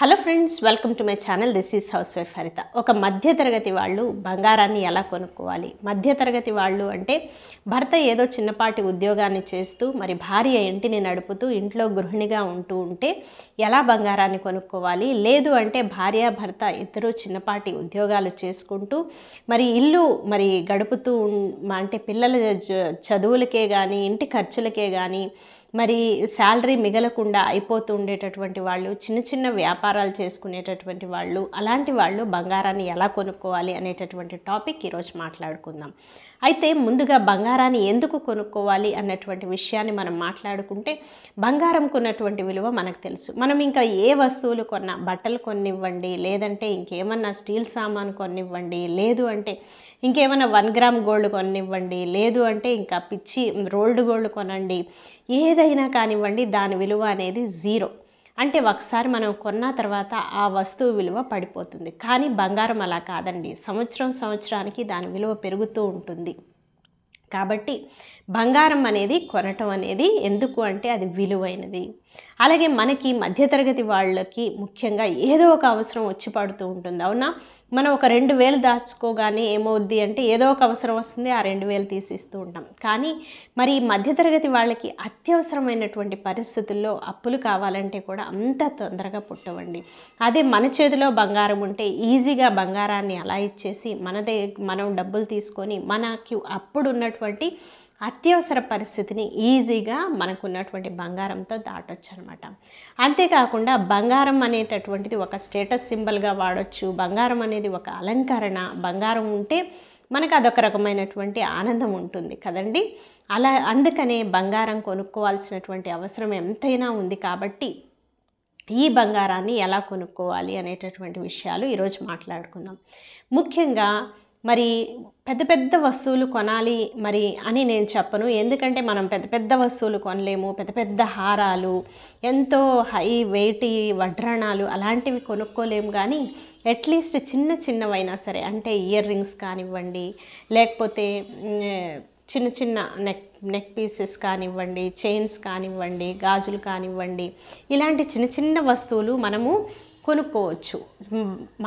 Hello friends welcome to my channel. This is housewife Haritha ఒక మధ్యతరగతి వాళ్ళు బంగారాన్ని ఎలా కొనుక్కోవాలి? మధ్యతరగతి వాళ్ళు అంటే భర్త ఏదో చిన్నపాటి ఉద్యోగాన్ని చేస్తూ మరి భార్య ఇంటిని నడుపుతూ ఇంట్లో గృహిణిగా ఉంటూ ఉంటే ఎలా బంగారాన్ని కొనుక్కోవాలి? లేదు అంటే భార్య భర్త ఇద్దరు చిన్నపాటి ఉద్యోగాలు చేసుకుంటూ మరి ఇల్లు మరి గడుపుతూ అంటే పిల్లల చదువులకే కానీ ఇంటి ఖర్చులకే కానీ మరి శాలరీ మిగలకుండా అయిపోతూ ఉండేటటువంటి వాళ్ళు చిన్న చిన్న వ్యాపారాలు చేసుకునేటటువంటి వాళ్ళు అలాంటి వాళ్ళు బంగారాన్ని ఎలా కొనుక్కోవాలి అనేటటువంటి టాపిక్ ఈరోజు మాట్లాడుకుందాం. అయితే ముందుగా బంగారాన్ని ఎందుకు కొనుక్కోవాలి అన్నటువంటి విషయాన్ని మనం మాట్లాడుకుంటే బంగారం కొన్నటువంటి విలువ మనకు తెలుసు. మనం ఇంకా ఏ వస్తువులు కొన్నా బట్టలు కొనివ్వండి లేదంటే ఇంకేమన్నా స్టీల్ సామాన్ కొనివ్వండి లేదు అంటే ఇంకేమైనా వన్ గ్రామ్ గోల్డ్ కొనివ్వండి లేదు అంటే ఇంకా పిచ్చి రోల్డ్ గోల్డ్ కొనండి ఏదైనా కానివ్వండి దాని విలువ అనేది జీరో. అంటే ఒకసారి మనం కొన్న తర్వాత ఆ వస్తువు విలువ పడిపోతుంది. కానీ బంగారం అలా కాదండి. సంవత్సరం సంవత్సరానికి దాని విలువ పెరుగుతూ ఉంటుంది. కాబట్టి బంగారం అనేది కొనటం అనేది ఎందుకు అంటే అది విలువైనది. అలాగే మనకి మధ్యతరగతి వాళ్ళకి ముఖ్యంగా ఏదో ఒక అవసరం వచ్చి పడుతూ ఉంటుంది. అవునా? మనం ఒక రెండు వేలు దాచుకోగానే ఏమవుద్ది అంటే ఏదో ఒక అవసరం వస్తుంది ఆ రెండు వేలు తీసిస్తూ ఉంటాం. కానీ మరి మధ్యతరగతి వాళ్ళకి అత్యవసరమైనటువంటి పరిస్థితుల్లో అప్పులు కావాలంటే కూడా అంత తొందరగా పుట్టవండి. అదే మన చేతిలో బంగారం ఉంటే ఈజీగా బంగారాన్ని అలా ఇచ్చేసి మనదే మనం డబ్బులు తీసుకొని మనకి అప్పుడు ఉన్నటువంటి అత్యవసర పరిస్థితిని ఈజీగా మనకున్నటువంటి బంగారంతో దాటొచ్చు అనమాట అంతేకాకుండా బంగారం అనేటటువంటిది ఒక స్టేటస్ సింబల్గా వాడొచ్చు. బంగారం అనేది ఒక అలంకరణ. బంగారం ఉంటే మనకు అదొక రకమైనటువంటి ఆనందం ఉంటుంది కదండి. అలా అందుకనే బంగారం కొనుక్కోవాల్సినటువంటి అవసరం ఎంతైనా ఉంది కాబట్టి ఈ బంగారాన్ని ఎలా కొనుక్కోవాలి అనేటటువంటి విషయాలు ఈరోజు మాట్లాడుకుందాం. ముఖ్యంగా మరి పెద్ద పెద్ద వస్తువులు కొనాలి మరి అని నేను చెప్పను. ఎందుకంటే మనం పెద్ద పెద్ద వస్తువులు కొనలేము. పెద్ద పెద్ద హారాలు ఎంతో హై వెయిట్ వడ్రాణాలు అలాంటివి కొనుక్కోలేము. కానీ అట్లీస్ట్ చిన్న చిన్నవైనా సరే అంటే ఇయర్ రింగ్స్ కానివ్వండి లేకపోతే చిన్న చిన్న నెక్ నెక్ పీసెస్ కానివ్వండి చైన్స్ కానివ్వండి గాజులు కానివ్వండి ఇలాంటి చిన్న చిన్న వస్తువులు మనము కొనుక్కోవచ్చు.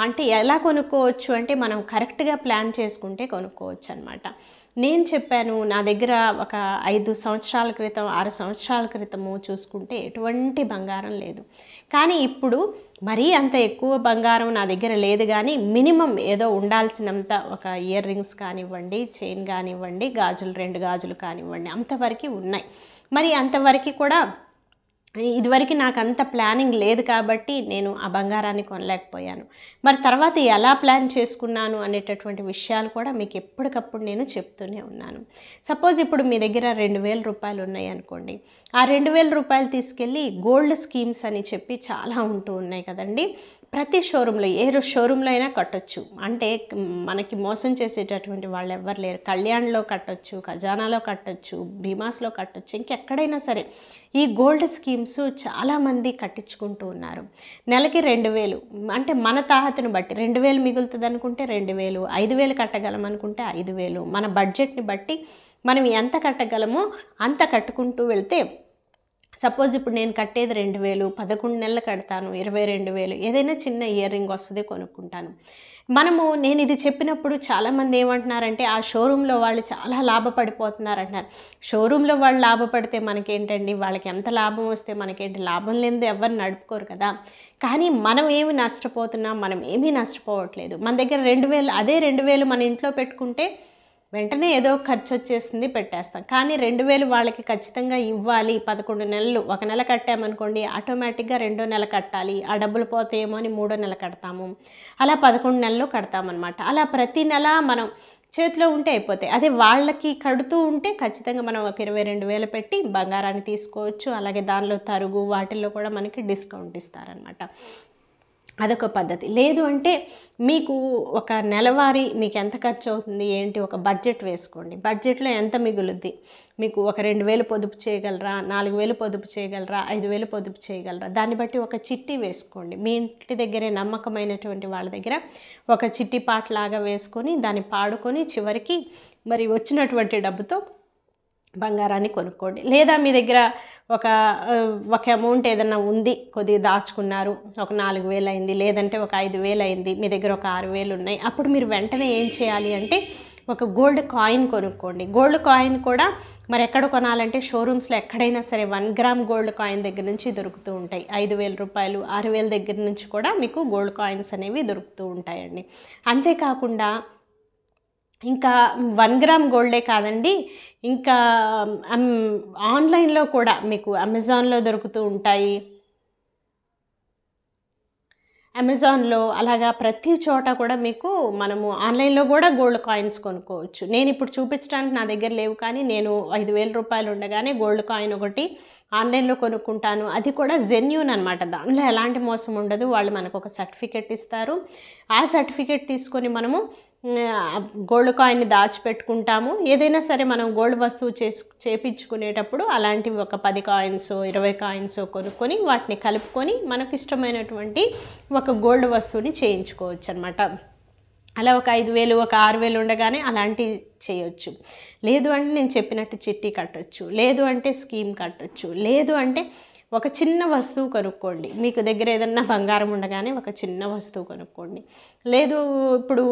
అంటే ఎలా కొనుక్కోవచ్చు అంటే మనం కరెక్ట్గా ప్లాన్ చేసుకుంటే కొనుక్కోవచ్చు అనమాట నేను చెప్పాను నా దగ్గర ఒక ఐదు సంవత్సరాల క్రితం ఆరు సంవత్సరాల క్రితము చూసుకుంటే ఎటువంటి బంగారం లేదు. కానీ ఇప్పుడు మరీ అంత ఎక్కువ బంగారం నా దగ్గర లేదు కానీ మినిమం ఏదో ఉండాల్సినంత ఒక ఇయర్ రింగ్స్ కానివ్వండి చైన్ కానివ్వండి గాజులు రెండు గాజులు కానివ్వండి అంతవరకు ఉన్నాయి. మరి అంతవరకు కూడా ఇదివరకు నాకు అంత ప్లానింగ్ లేదు కాబట్టి నేను ఆ బంగారాన్ని కొనలేకపోయాను. మరి తర్వాత ఎలా ప్లాన్ చేసుకున్నాను అనేటటువంటి విషయాలు కూడా మీకు ఎప్పటికప్పుడు నేను చెప్తూనే ఉన్నాను. సపోజ్ ఇప్పుడు మీ దగ్గర రెండు వేల రూపాయలు ఉన్నాయి అనుకోండి. ఆ రెండు వేల రూపాయలు తీసుకెళ్ళి గోల్డ్ స్కీమ్స్ అని చెప్పి చాలా ఉంటూ ఉన్నాయి కదండి. ప్రతి షోరూంలో ఏ షోరూంలో అయినా కట్టొచ్చు. అంటే మనకి మోసం చేసేటటువంటి వాళ్ళు ఎవ్వరు లేరు. కళ్యాణ్లో కట్టొచ్చు ఖజానాలో కట్టొచ్చు భీమాస్లో కట్టొచ్చు ఇంకెక్కడైనా సరే ఈ గోల్డ్ స్కీమ్స్ చాలామంది కట్టించుకుంటూ ఉన్నారు. నెలకి రెండు వేలు అంటే మన తాహతను బట్టి రెండు వేలు మిగులుతుంది అనుకుంటే రెండు వేలు ఐదు వేలు కట్టగలం అనుకుంటే ఐదు వేలు. మన బడ్జెట్ని బట్టి మనం ఎంత కట్టగలమో అంత కట్టుకుంటూ వెళ్తే సపోజ్ ఇప్పుడు నేను కట్టేది రెండు వేలు పదకొండు నెలలు కడతాను ఇరవై రెండు వేలు ఏదైనా చిన్న ఇయర్ రింగ్ వస్తుంది కొనుక్కుంటాను. మనము నేను ఇది చెప్పినప్పుడు చాలామంది ఏమంటున్నారంటే ఆ షోరూంలో వాళ్ళు చాలా లాభపడిపోతున్నారు అంటున్నారు షోరూంలో వాళ్ళు లాభపడితే మనకేంటండి? వాళ్ళకి ఎంత లాభం వస్తే మనకేంటి? లాభం లేనిది ఎవరు నడుపుకోరు కదా. కానీ మనం ఏమి నష్టపోతున్నాం మనం ఏమీ నష్టపోవట్లేదు. మన దగ్గర రెండు వేలు అదే రెండు వేలు మన ఇంట్లో పెట్టుకుంటే వెంటనే ఏదో ఖర్చు వచ్చేస్తుంది పెట్టేస్తాం. కానీ రెండు వేలు వాళ్ళకి ఖచ్చితంగా ఇవ్వాలి. పదకొండు నెలలు ఒక నెల కట్టామనుకోండి ఆటోమేటిక్గా రెండో నెల కట్టాలి. ఆ డబ్బులు పోతాయేమో అని మూడో నెల కడతాము. అలా పదకొండు నెలలు కడతామన్నమాట. అలా ప్రతి నెల మనం చేతిలో ఉంటే అయిపోతాయి. అదే వాళ్ళకి కడుతూ ఉంటే ఖచ్చితంగా మనం ఒక ఇరవై రెండు వేలు పెట్టి బంగారాన్ని తీసుకోవచ్చు. అలాగే దానిలో తరుగు వాటిల్లో కూడా మనకి డిస్కౌంట్ ఇస్తారనమాట అదొక పద్ధతి. లేదు అంటే మీకు ఒక నెలవారీ మీకు ఎంత ఖర్చు అవుతుంది ఏంటి ఒక బడ్జెట్ వేసుకోండి. బడ్జెట్లో ఎంత మిగులుద్ది? మీకు ఒక రెండు వేలు పొదుపు చేయగలరా? నాలుగు వేలు పొదుపు చేయగలరా? ఐదు వేలు పొదుపు చేయగలరా? దాన్ని బట్టి ఒక చిట్టి వేసుకోండి. మీ ఇంటి దగ్గరే నమ్మకమైనటువంటి వాళ్ళ దగ్గర ఒక చిట్టి పాటలాగా వేసుకొని దాన్ని పాడుకొని చివరికి మరి వచ్చినటువంటి డబ్బుతో బంగారాన్ని కొనుక్కోండి. లేదా మీ దగ్గర ఒక ఒక అమౌంట్ ఏదైనా ఉంది కొద్దిగా దాచుకున్నారు ఒక నాలుగు వేలు అయింది లేదంటే ఒక ఐదు వేలు అయింది మీ దగ్గర ఒక ఆరు వేలు ఉన్నాయి అప్పుడు మీరు వెంటనే ఏం చేయాలి అంటే ఒక గోల్డ్ కాయిన్ కొనుక్కోండి. గోల్డ్ కాయిన్ కూడా మరి ఎక్కడ కొనాలంటే షోరూమ్స్లో ఎక్కడైనా సరే వన్ గ్రామ్ గోల్డ్ కాయిన్ దగ్గర నుంచి దొరుకుతూ ఉంటాయి. ఐదు వేల రూపాయలు ఆరు వేల దగ్గర నుంచి కూడా మీకు గోల్డ్ కాయిన్స్ అనేవి దొరుకుతూ ఉంటాయండి. అంతేకాకుండా ఇంకా వన్ గ్రామ్ గోల్డే కాదండి. ఇంకా ఆన్లైన్లో కూడా మీకు అమెజాన్లో దొరుకుతూ ఉంటాయి. అమెజాన్లో అలాగా ప్రతి చోట కూడా మీకు మనము ఆన్లైన్లో కూడా గోల్డ్ కాయిన్స్ కొనుక్కోవచ్చు. నేను ఇప్పుడు చూపించడానికి నా దగ్గర లేవు కానీ నేను ఐదు వేల రూపాయలు ఉండగానే గోల్డ్ కాయిన్ ఒకటి ఆన్లైన్లో కొనుక్కుంటాను. అది కూడా జెన్యూన్ అనమాట దానిలో ఎలాంటి మోసం ఉండదు. వాళ్ళు మనకు ఒక సర్టిఫికెట్ ఇస్తారు. ఆ సర్టిఫికెట్ తీసుకొని మనము గోల్డ్ కాయిన్ని దాచిపెట్టుకుంటాము. ఏదైనా సరే మనం గోల్డ్ వస్తువు చేసు చేపించుకునేటప్పుడు అలాంటివి ఒక పది కాయిన్స్ ఇరవై కాయిన్స్ కొనుక్కొని వాటిని కలుపుకొని మనకు ఇష్టమైనటువంటి ఒక గోల్డ్ వస్తువుని చేయించుకోవచ్చు అనమాట అలా ఒక ఐదు వేలు ఒక ఆరు వేలు ఉండగానే అలాంటివి చేయొచ్చు. లేదు అంటే నేను చెప్పినట్టు చిట్టి కట్టొచ్చు లేదు అంటే స్కీమ్ కట్టొచ్చు లేదు అంటే ఒక చిన్న వస్తువు కొనుక్కోండి. మీకు దగ్గర ఏదన్నా బంగారం ఉండగానే ఒక చిన్న వస్తువు కొనుక్కోండి. లేదు ఇప్పుడు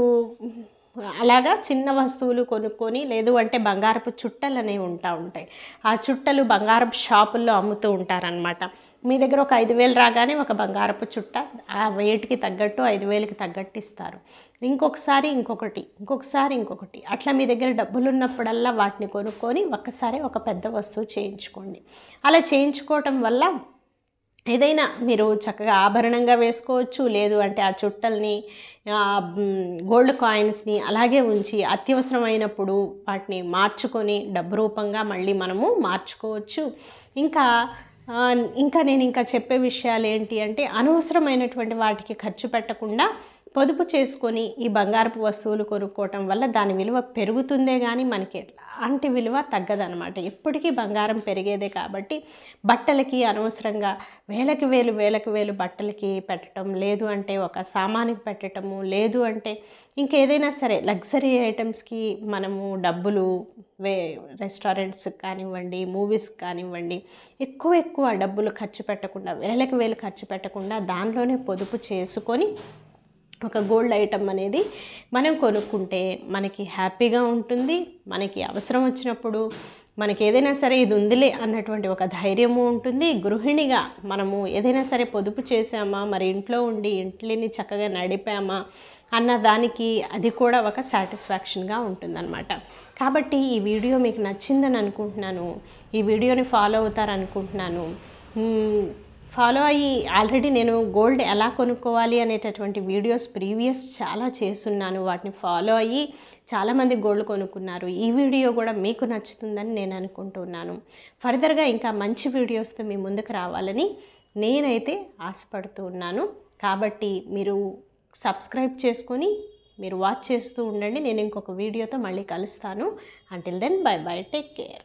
అలాగా చిన్న వస్తువులు కొనుక్కొని లేదు అంటే బంగారపు చుట్టలు అనేవి ఉంటా ఉంటాయి. ఆ చుట్టలు బంగారపు షాపుల్లో అమ్ముతూ ఉంటారనమాట మీ దగ్గర ఒక ఐదు వేలు రాగానే ఒక బంగారపు చుట్ట ఆ వెయిట్కి తగ్గట్టు ఐదు వేలకి తగ్గట్టు ఇస్తారు ఇంకొకసారి ఇంకొకటి ఇంకొకసారి ఇంకొకటి. అట్లా మీ దగ్గర డబ్బులు ఉన్నప్పుడల్లా వాటిని కొనుక్కొని ఒక్కసారి ఒక పెద్ద వస్తువు చేయించుకోండి. అలా చేయించుకోవటం వల్ల ఏదైనా మీరు చక్కగా ఆభరణంగా వేసుకోవచ్చు లేదు అంటే ఆ చుట్టల్ని గోల్డ్ కాయిన్స్ని అలాగే ఉంచి అత్యవసరమైనప్పుడు వాటిని మార్చుకొని డబ్బు రూపంగా మళ్ళీ మనము మార్చుకోవచ్చు. ఇంకా ఇంకా నేను ఇంకా చెప్పే విషయాలు ఏంటి అంటే అనవసరమైనటువంటి వాటికి ఖర్చు పెట్టకుండా పొదుపు చేసుకొని ఈ బంగారపు వస్తువులు కొనుక్కోవటం వల్ల దాని విలువ పెరుగుతుందే కానీ మనకి ఎలాంటి విలువ తగ్గదనమాట ఎప్పటికీ బంగారం పెరిగేదే కాబట్టి బట్టలకి అనవసరంగా వేలకు వేలు వేలకు వేలు బట్టలకి పెట్టడం లేదు అంటే ఒక సామానికి పెట్టడము లేదు అంటే ఇంకేదైనా సరే లగ్జరీ ఐటమ్స్కి మనము డబ్బులు వే రెస్టారెంట్స్ కానివ్వండి మూవీస్ కానివ్వండి ఎక్కువ ఎక్కువ డబ్బులు ఖర్చు పెట్టకుండా వేలకు వేలు ఖర్చు పెట్టకుండా దానిలోనే పొదుపు చేసుకొని ఒక గోల్డ్ ఐటమ్ అనేది మనం కొనుక్కుంటే మనకి హ్యాపీగా ఉంటుంది మనకి అవసరం వచ్చినప్పుడు మనకి ఏదైనా సరే ఇది ఉందిలే అన్నటువంటి ఒక ధైర్యము ఉంటుంది. గృహిణిగా మనము ఏదైనా సరే పొదుపు చేసామా మరి ఇంట్లో ఉండి ఇంట్లోని చక్కగా నడిపామా అన్న దానికి అది కూడా ఒక సాటిస్ఫాక్షన్గా ఉంటుందన్నమాట. కాబట్టి ఈ వీడియో మీకు నచ్చిందని అనుకుంటున్నాను ఈ వీడియోని ఫాలో అవుతారనుకుంటున్నాను. ఫాలో అయ్యి ఆల్రెడీ నేను గోల్డ్ ఎలా కొనుక్కోవాలి అనేటటువంటి వీడియోస్ ప్రీవియస్ చాలా చేస్తున్నాను. వాటిని ఫాలో అయ్యి చాలామంది గోల్డ్ కొనుక్కున్నారు. ఈ వీడియో కూడా మీకు నచ్చుతుందని నేను అనుకుంటున్నాను. ఫర్దర్గా ఇంకా మంచి వీడియోస్తో మీ ముందుకు రావాలని నేనైతే ఆశపడుతూ ఉన్నాను. కాబట్టి మీరు సబ్స్క్రైబ్ చేసుకొని మీరు వాచ్ చేస్తూ ఉండండి. నేను ఇంకొక వీడియోతో మళ్ళీ కలుస్తాను. Until then bye bye take care